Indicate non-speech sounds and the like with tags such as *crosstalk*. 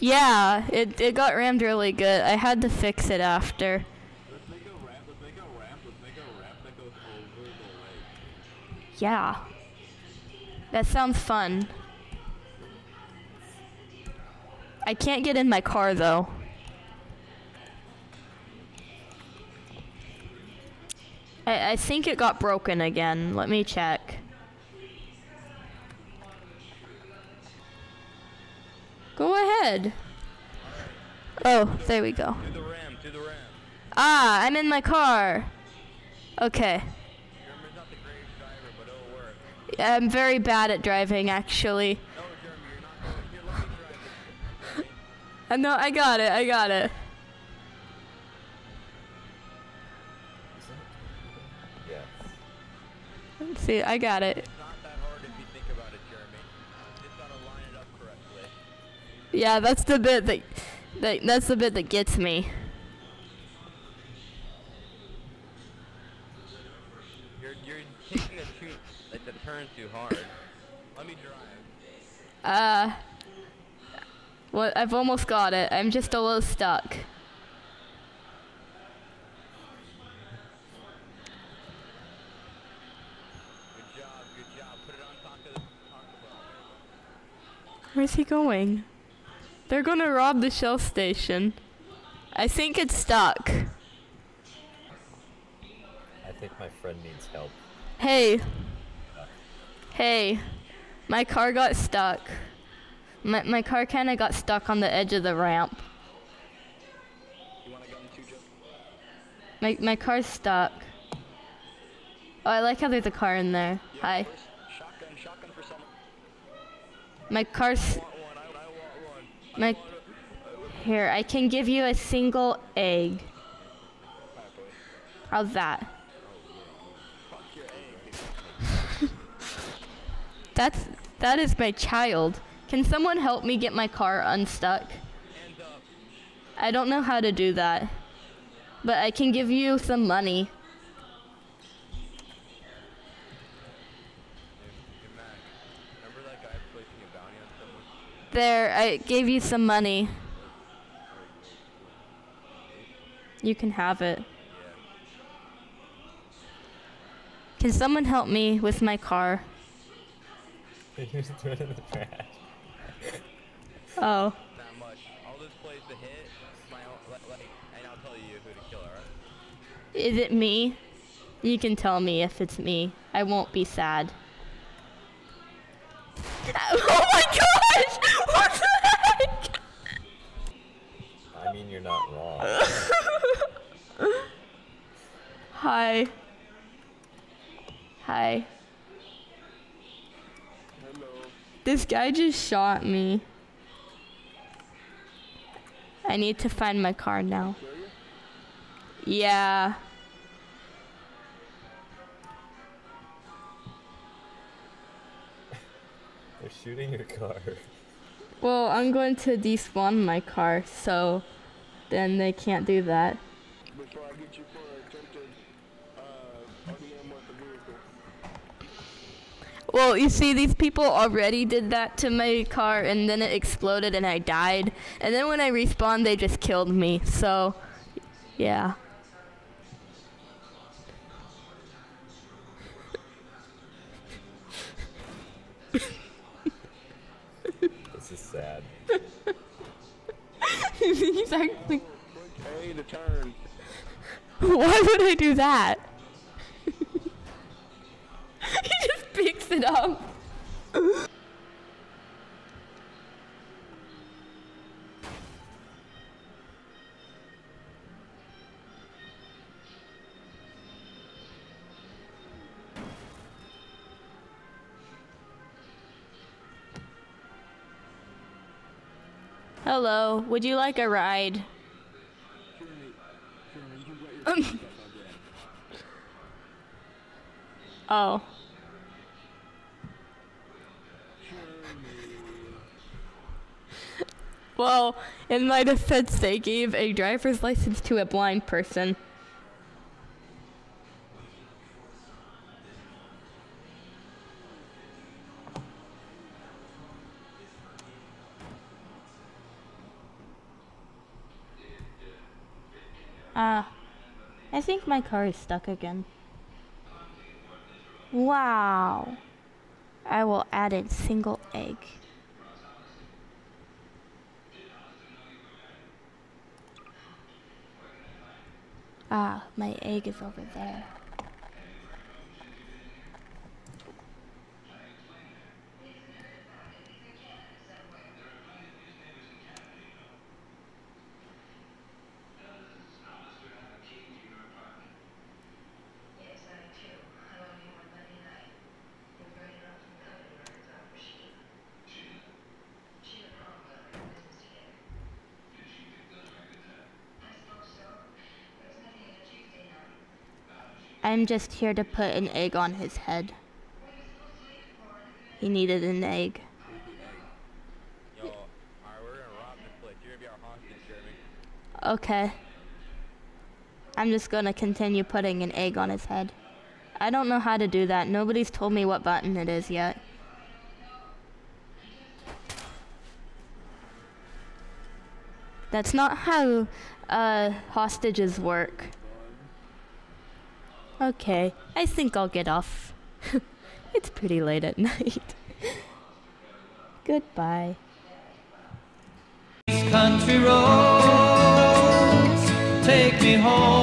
Yeah, it, it got rammed really good. I had to fix it after. Yeah. That sounds fun. I can't get in my car though. I, I think it got broken again. Let me check. Go. Oh, there we go. The ramp. The. Ah, I'm in my car. Okay. Jeremy's not the greatest driver, but it'll. I'm very bad at driving, actually. No, Jeremy, you're not. You're let me drive it. Uh, no, I got it. I got it. Yes. Let's see, I got it. Yeah, that's the bit that, that that's the bit that gets me. You're you're taking too like the turn too hard. Let me drive. Uh, well, I've almost got it. I'm just a little stuck. Good job. Good job. Put it on top of the Taco Bell. Where's he going? They're gonna rob the shell station. I think it's stuck. I think my friend needs help. Hey. Hey. My car got stuck. My, my car kinda got stuck on the edge of the ramp. You wanna go into Joe? My, my car's stuck. Oh, I like how there's a car in there. Hi. Shotgun. Shotgun for someone. My car's. I want one. I, I want one. My. Here, I can give you a single egg. How's that? *laughs* That's. That is my child. Can someone help me get my car unstuck? I don't know how to do that. But I can give you some money. Hey, Mac. Remember that guy placing a bounty on someone? There, I gave you some money. You can have it. Can someone help me with my car? You just threw it in the trash. Oh. Not much. All this plays to hit. My own, like, like, and I'll tell you who to kill. Alright. Is it me? You can tell me if it's me. I won't be sad. *laughs* Oh my gosh! This guy just shot me. I need to find my car now. Yeah. *laughs* They're shooting your car. Well, I'm going to despawn my car, so then they can't do that. before I get you for attempted uh, ODM with the vehicle. Well, you see, these people already did that to my car, and then it exploded, and I died. And then when I respawned, they just killed me. So, yeah. This is sad. *laughs* He's actually. A to turn. Why would I do that? It up. Hello, would you like a ride? *laughs* Oh. Well, in my defense, they gave a driver's license to a blind person. Ah, uh, I think my car is stuck again. Wow. I will add a single egg. Ah, my egg is over there. I'm just here to put an egg on his head. He needed an egg. Yo, alright, we're gonna rob this place. You're gonna be our hostage, Jeremy. Okay. I'm just gonna continue putting an egg on his head. I don't know how to do that. Nobody's told me what button it is yet. That's not how uh, hostages work. Okay, I think I'll get off. *laughs* it's pretty late at *laughs* night. Goodbye. These country roads take me home.